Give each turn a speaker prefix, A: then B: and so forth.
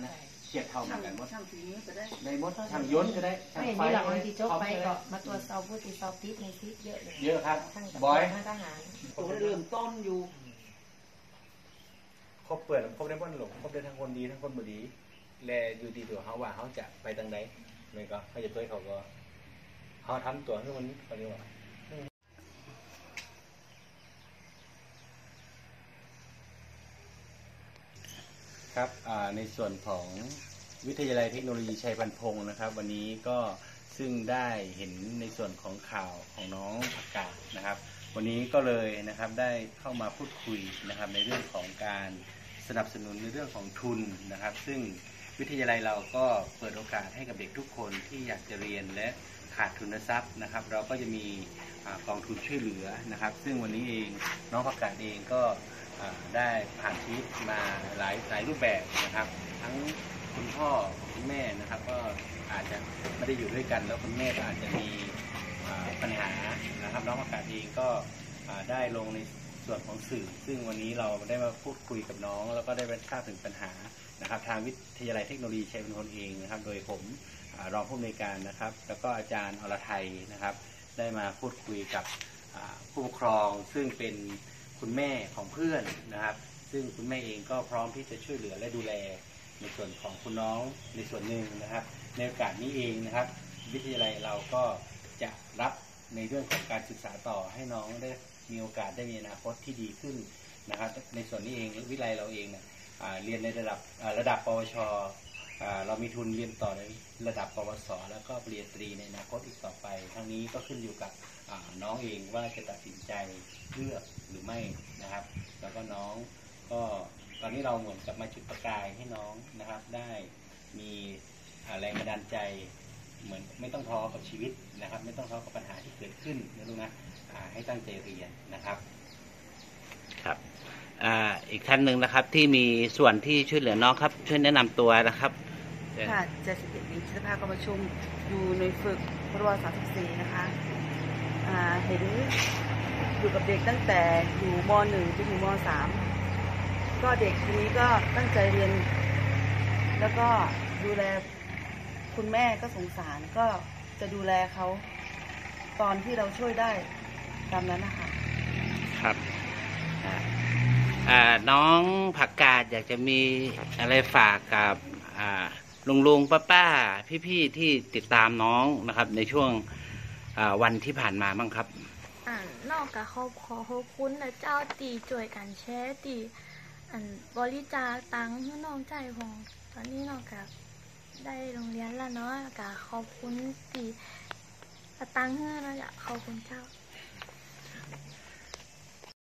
A: นนั้นเทียบเท่า
B: ช่าง
A: กันหมด
B: ช่างฝีมือก็ได้
A: ในมดทางยนต์ก็ได้ทาง
C: ไม่
A: ไฟ
C: นี่เราเอาที่จบไป
A: พร้
C: ก็
A: อม
C: มาตรวจสอบผู้ที่สอบติดในติดเยอะเลย
A: เยอะครับ
C: ทั้งตำร
A: บ
C: ว
A: อ
C: จ
A: ย
C: ทั้งทหาร
B: ตัวเริ่มต้นอยู่
D: ครบเปิดครบได้บ่หลงครบได้ทั้งคนดีทั้งคนบ่ดี และอยู่ที่ตัวเขาว่าเขาจะไปทางใดนี่ก็เขาจะตัวเขาก็เขาทำตัวให้มันเขาเรียกว่า
A: ครับในส่วนของวิทยาลัยเทคโนโลยีชัยพันพงศ์นะครับ วันนี้ก็ซึ่งได้เห็นในส่วนของข่าวของน้องผักกาดนะครับ วันนี้ก็เลยนะครับได้เข้ามาพูดคุยนะครับ ในเรื่องของการสนับสนุนในเรื่องของทุนนะครับ ซึ่งวิทยาลัยเราก็เปิดโอกาสให้กับเด็กทุกคนที่อยากจะเรียนและ ขาดทุนทรัพย์นะครับ เราก็จะมีกองทุนช่วยเหลือนะครับ ซึ่งวันนี้เองน้องผักกาดเองก็ได้ผ่านชีวิตมาหลายหลายรูปแบบนะครับ ทั้งคุณพ่อคุณแม่นะครับก็อาจจะไม่ได้อยู่ด้วยกัน แล้วคุณแม่ก็อาจจะมีปัญหานะครับน้องอากาศเองก็ได้ลงในส่วนของสื่อ ซึ่งวันนี้เราได้มาพูดคุยกับน้อง แล้วก็ได้ไปทราบถึงปัญหานะครับ ทางวิทยาลัยเทคโนโลยีชัยมงคลเองนะครับ โดยผม รองผู้อำนวยการนะครับ แล้วก็อาจารย์อรไทยนะครับ ได้มาพูดคุยกับผู้ปกครองซึ่งเป็นคุณแม่ของเพื่อนนะครับ ซึ่งคุณแม่เองก็พร้อมที่จะช่วยเหลือและดูแลในส่วนของคุณน้องในส่วนหนึ่งนะครับ ในโอกาสนี้เองนะครับ วิทยาลัยเราก็จะรับในเรื่องของการศึกษาต่อให้น้องได้มีโอกาสได้มีอนาคตที่ดีขึ้นนะครับ ในส่วนนี้เองวิทยาลัยเราเองเนี่ยเรียนในระดับระดับปวช เรามีทุนเรียนต่อในระดับปวส แล้วก็ปริญญาตรีในอนาคตอีกต่อไป ทั้งนี้ก็ขึ้นอยู่กับน้องเองว่าจะตัดสินใจเลือกหรือไม่นะครับ แล้วก็น้องก็ตอนนี้เราเหมือนกับมาจุดประกายให้น้องนะครับได้มีอ่าแรงบันดาลใจเหมือนไม่ต้องท้อกับชีวิตนะครับ ไม่ต้องท้อกับปัญหาที่เกิดขึ้นนะลูกนะให้ตั้งใจเรียนนะครับ
E: ครับออีกท่านหนึ่งนะครับที่มีส่วนที่ช่วยเหลือน้องครับ ช่วยแนะนำตัวนะครับ
B: ค่ะ71ปีชิตภาก็ประชุมอยู่ในฝึกพรว34 นะคะอ่าเห็นอยู่กับเด็กตั้งแต่อยู่ม .1 จนถึงม .3 ก็เด็กทีนี้ก็ตั้งใจเรียน แล้วก็ดูแลคุณแม่ก็สงสารก็จะดูแลเขาตอนที่เราช่วยได้ตามนั้นนะคะ
E: ครับอ่าอ่าน้องผักกาดอยากจะมีอะไรฝากกับอ่า ลุงลุงป้าป้าพี่พี่ๆที่ติดตามน้องนะครับ ในช่วงวันที่ผ่านมาบ้างครับ
F: อ่านนอกจากขอบขอขอบคุณนะเจ้าตีจ่วยกันแชร์ตีอันบริจาคตังค์ให้น้องใจของตอนนี้นอกจากได้โรงเรียนแล้วเนาะก็ขอบคุณตีตังค์ให้นะจ๊ะขอบคุณเจ้า